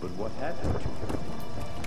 But what happened to you?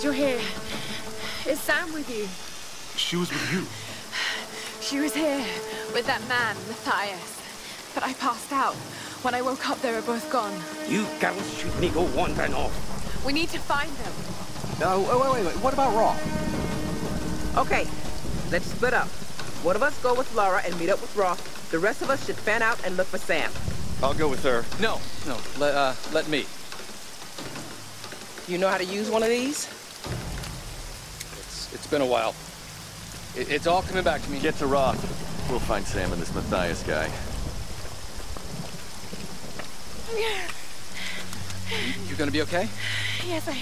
Glad you're here. Is Sam with you? She was with you. She was here with that man, Matthias. But I passed out. When I woke up, they were both gone. You girls should me go wandering off. We need to find them. Oh, wait, wait, wait. What about Roth? Okay, let's split up. One of us go with Lara and meet up with Roth. The rest of us should fan out and look for Sam. I'll go with her. No, no, let, uh, let me. You know how to use one of these? It's, it's been a while. It, it's all coming back to me. Get to Roth. We'll find Sam and this Matthias guy. You gonna be okay? Yes, I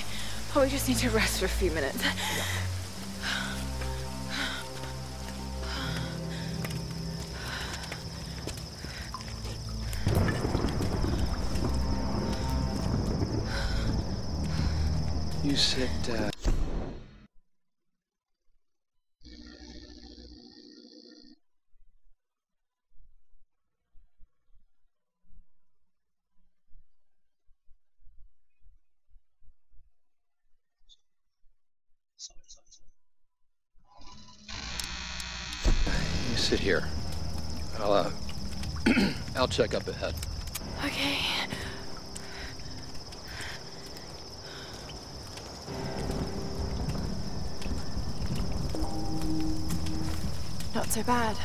probably just need to rest for a few minutes. You said, uh... You sit here. I'll, uh... I'll check up ahead. Okay. Not so bad.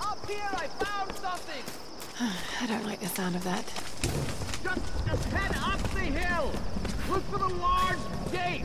Up here, I found something! I don't like the sound of that. Just, just head up the hill! Look for the large gate!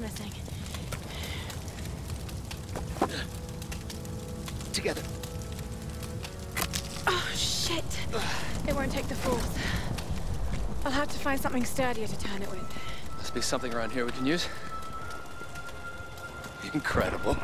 Missing. Together. Oh, shit. It won't take the force. I'll have to find something sturdier to turn it with. Must be something around here we can use. Incredible.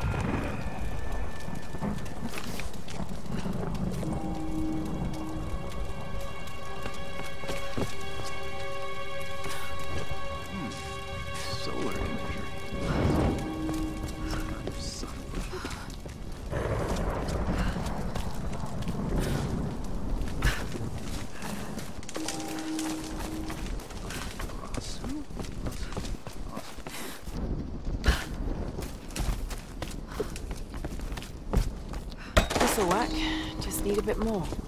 Just need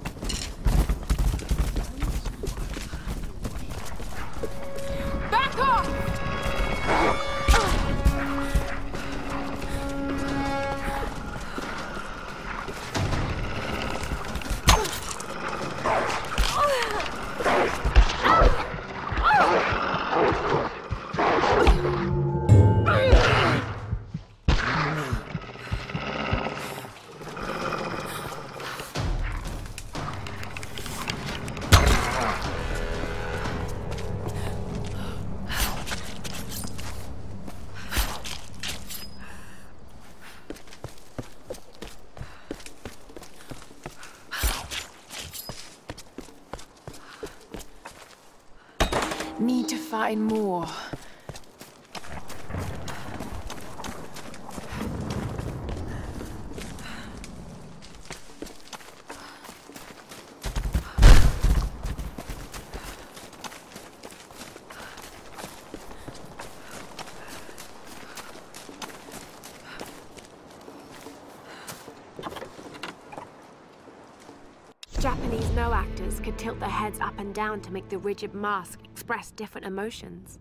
Japanese Noh actors could tilt their heads up and down to make the rigid mask express different emotions.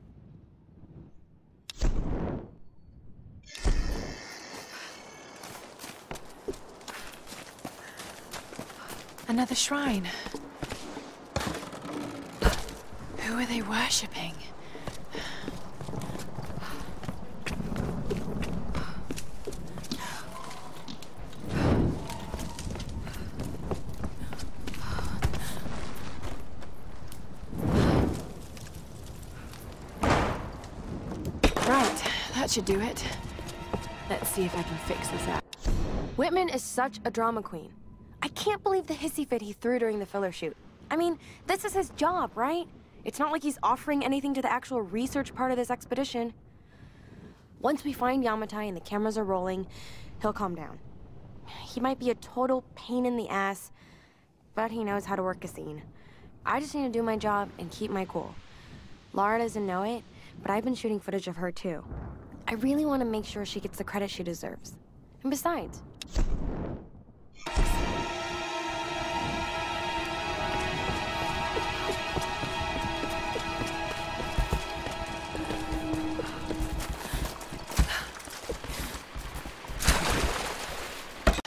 Another shrine. Who are they worshipping? Right, that should do it. Let's see if I can fix this out. Whitman is such a drama queen. I can't believe the hissy fit he threw during the filler shoot. I mean, this is his job, right? It's not like he's offering anything to the actual research part of this expedition. Once we find Yamatai and the cameras are rolling, he'll calm down. He might be a total pain in the ass, but he knows how to work a scene. I just need to do my job and keep my cool. Lara doesn't know it, but I've been shooting footage of her too. I really want to make sure she gets the credit she deserves. And besides,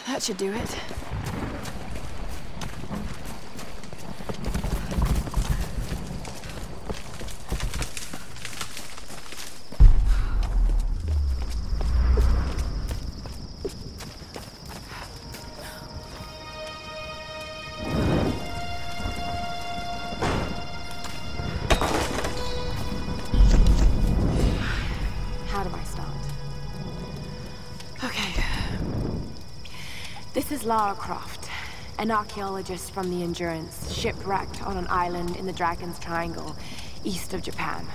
That should do it. Is Lara Croft, an archaeologist from the Endurance, shipwrecked on an island in the Dragon's Triangle, east of Japan.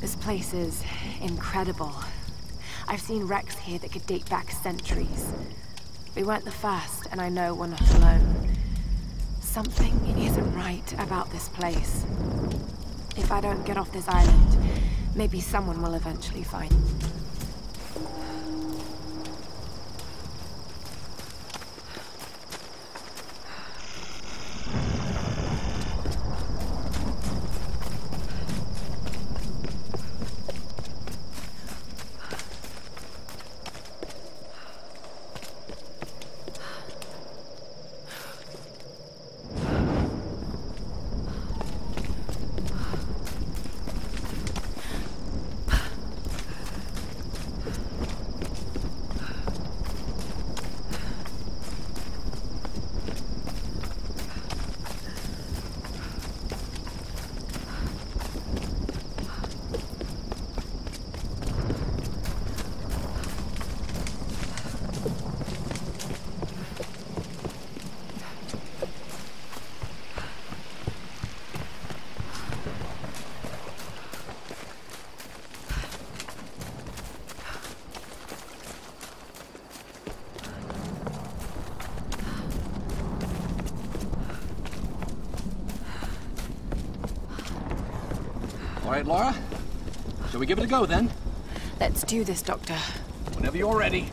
This place is incredible. I've seen wrecks here that could date back centuries. We weren't the first, and I know we're not alone. Something isn't right about this place. If I don't get off this island, Maybe someone will eventually find. All right, Lara. Shall we give it a go then? Let's do this, Doctor. Whenever you're ready.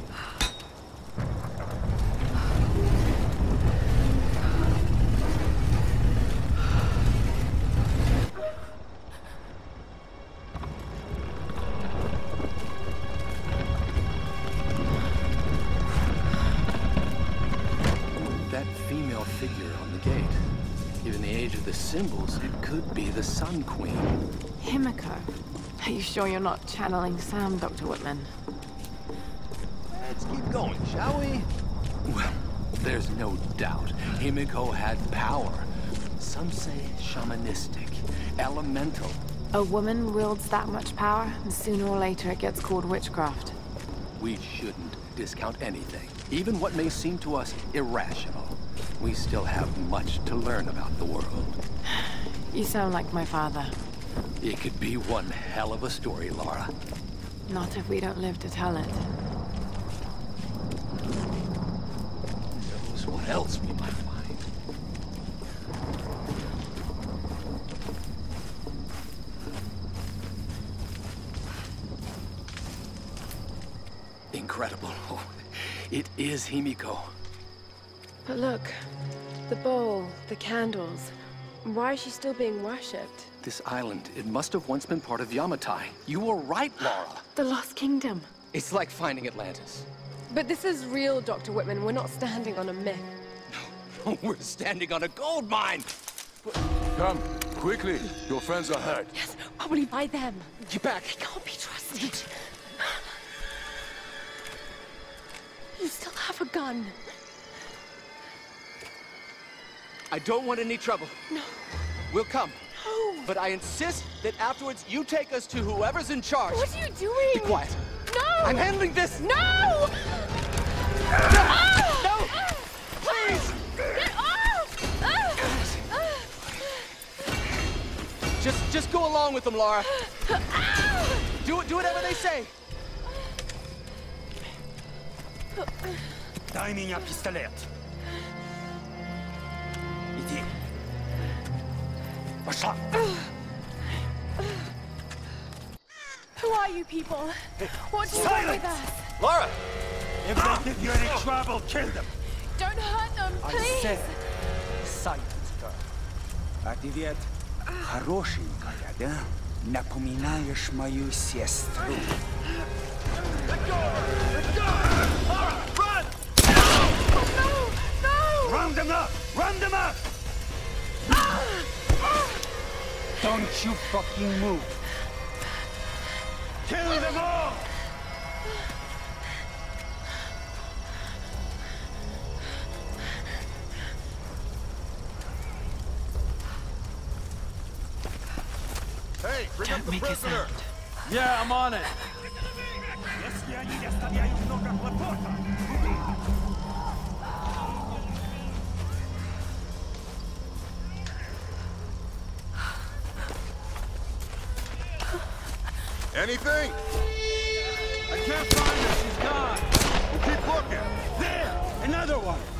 That female figure on the gate. Given the age of the symbols, it could be the Sun Queen. Himiko. Are you sure you're not channeling Sam, Dr. Whitman? Let's keep going, shall we? Well, there's no doubt Himiko had power. Some say shamanistic, elemental. A woman wields that much power, and sooner or later it gets called witchcraft. We shouldn't discount anything, even what may seem to us irrational. We still have much to learn about the world. You sound like my father. It could be one hell of a story, Lara. Not if we don't live to tell it. Who knows what else we might find. Incredible. Oh, it is Himiko. But look, the bowl, the candles. Why is she still being worshipped? This island, it must have once been part of Yamatai. You were right, Lara. The Lost Kingdom. It's like finding Atlantis. But this is real, Dr. Whitman. We're not standing on a myth. No, we're standing on a gold mine! Come, quickly. Your friends are hurt. Yes, probably by them. Get back! They can't be trusted. You still have a gun. I don't want any trouble. No. We'll come. But I insist that afterwards you take us to whoever's in charge. What are you doing? Be quiet. No! I'm handling this! No! No! No! Please! Get off! Just, just go along with them, Lara. Do, do whatever they say. Dai minha pistolete. Пошла! Who are you people? What do you want with us? Lara! If they give you any trouble, kill them! Don't hurt them, please! I said, silence her. А ты ведь хорошенькая, да? Напоминаешь мою сестру. Let go! Let go! Lara, run! No! No! No! Round them up! Round them up! Don't you fucking move. Kill them all! Hey, bring Don't the make prisoner. Yeah, I'm on it. Anything? I can't find her. She's gone. We'll keep looking. there! Another one!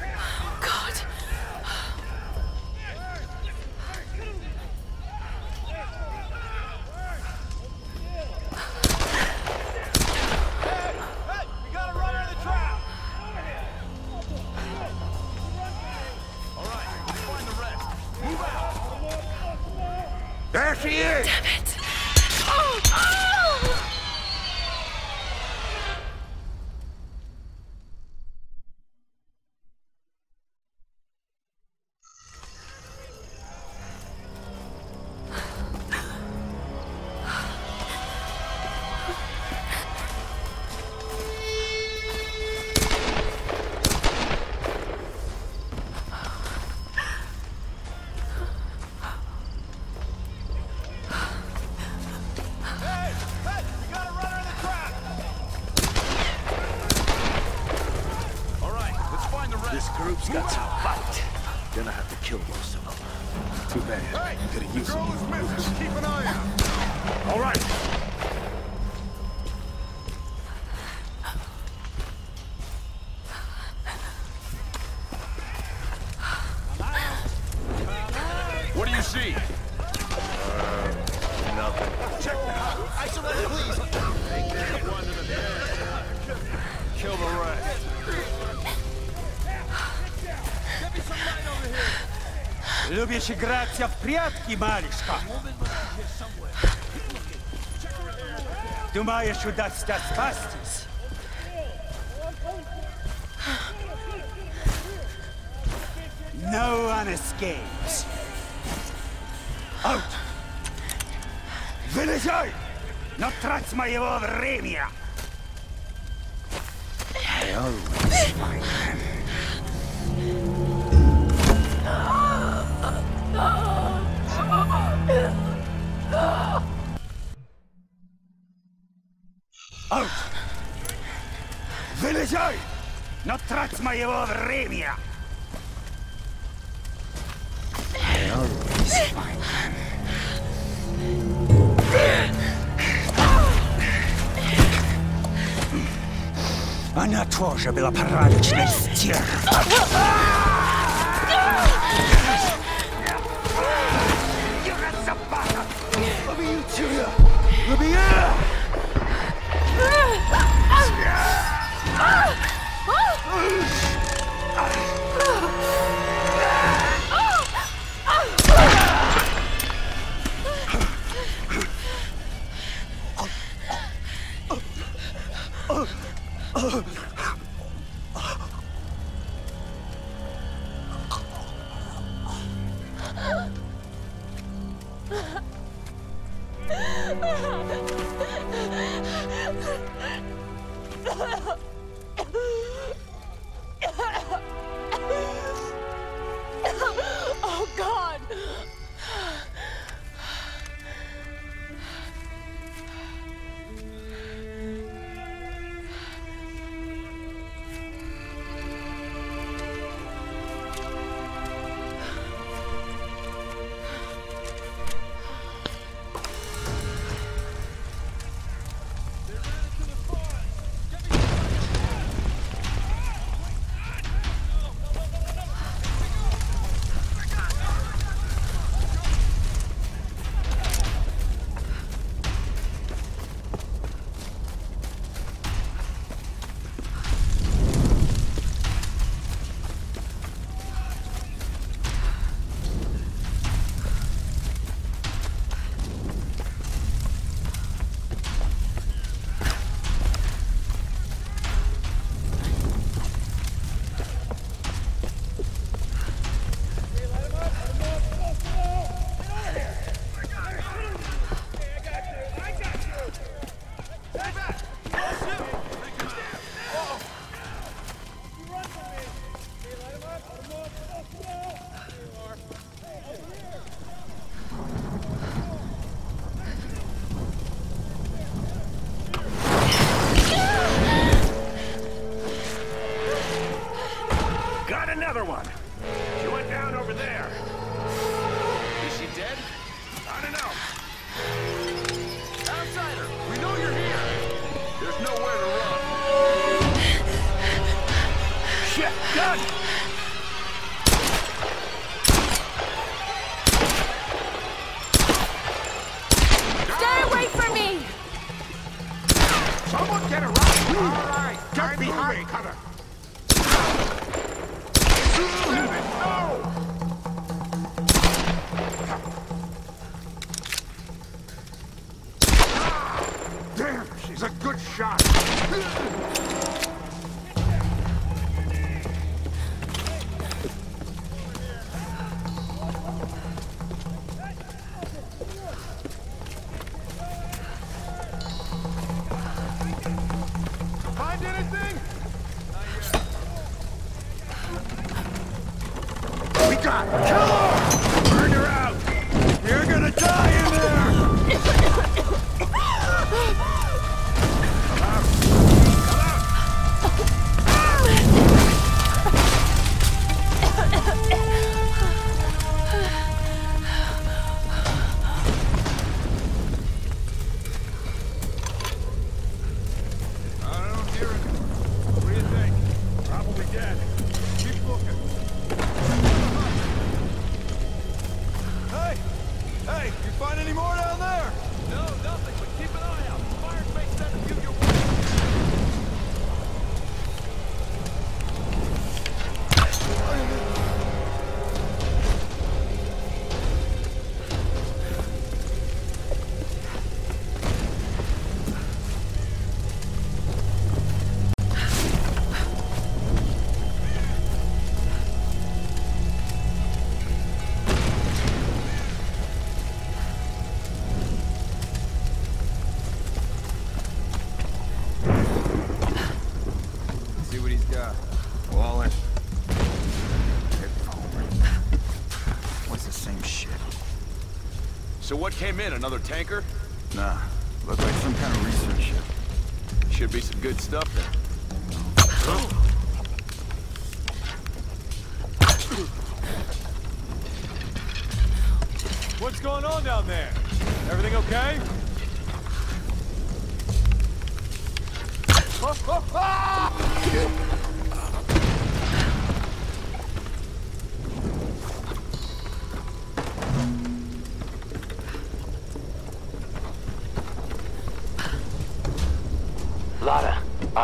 What do you see? Nothing. Check the house. Isolate, please. Take that one to the bed. Kill the rest. Get me some light over here. Любишь играться в прятки, малышка? Думаешь, удастся спастись? No one escapes. Out! Вылезай! Но трать моего времени! I always find them. Out! Вылезай! Но трать моего времени! Она тоже была порядочной стервой. Oh, She's a good shot. So what came in? Another tanker? Nah. Look like some kind of research ship. Should be some good stuff there. What's going on down there? Everything okay? Lara,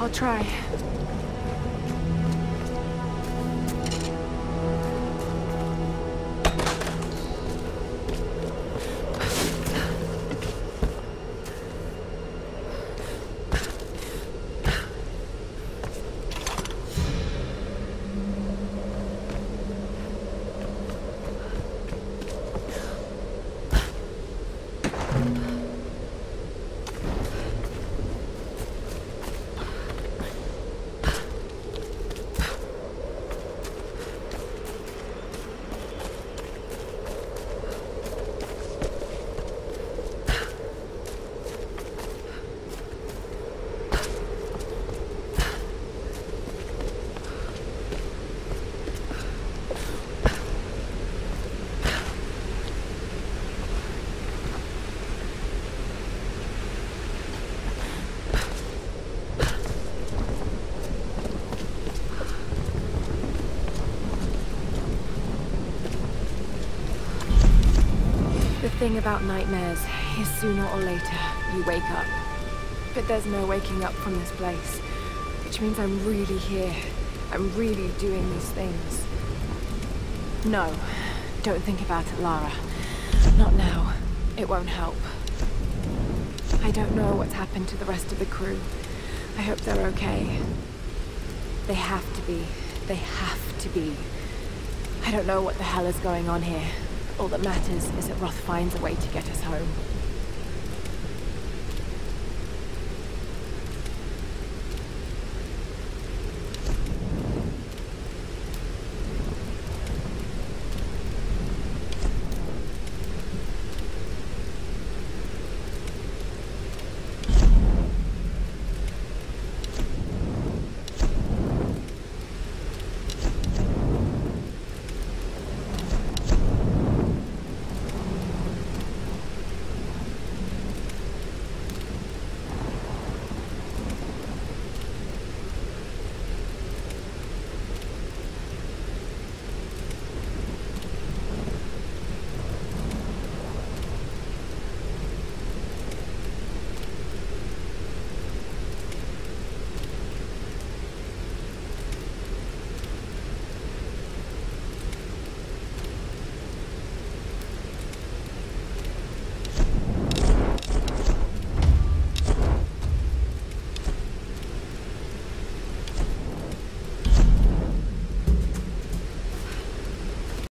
I'll try. Thing about nightmares is sooner or later, you wake up. But there's no waking up from this place. Which means I'm really here. I'm really doing these things. No, don't think about it, Lara. Not now. It won't help. I don't know what's happened to the rest of the crew. I hope they're okay. They have to be. They have to be. I don't know what the hell is going on here. All that matters is that Roth finds a way to get us home.